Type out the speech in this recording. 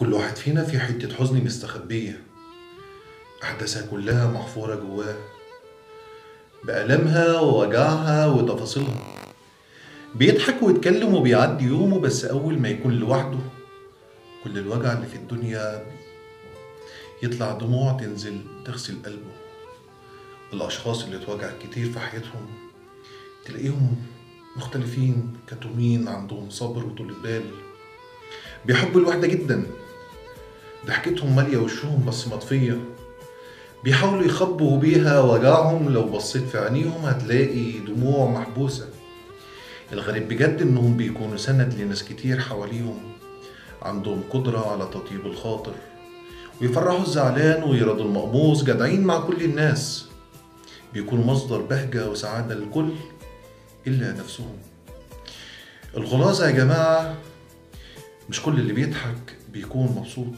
كل واحد فينا في حتة حزن مستخبية. أحداثها كلها محفورة جواه. بألمها ووجعها وتفاصيلها. بيضحك ويتكلم وبيعدي يومه بس أول ما يكون لوحده كل الوجع اللي في الدنيا يطلع دموع تنزل تغسل قلبه. الأشخاص اللي اتوجع كتير في حياتهم تلاقيهم مختلفين كتومين عندهم صبر وطولة بال بيحبوا الوحدة جدا. ضحكتهم مالية وشهم بس مطفية. بيحاولوا يخبوا بيها وجعهم لو بصيت في عينيهم هتلاقي دموع محبوسة. الغريب بجد إنهم بيكونوا سند لناس كتير حواليهم. عندهم قدرة على تطيب الخاطر. ويفرحوا الزعلان ويرضوا المقموص جدعين مع كل الناس. بيكونوا مصدر بهجة وسعادة للكل إلا نفسهم. الخلاصة يا جماعة مش كل اللي بيضحك بيكون مبسوط.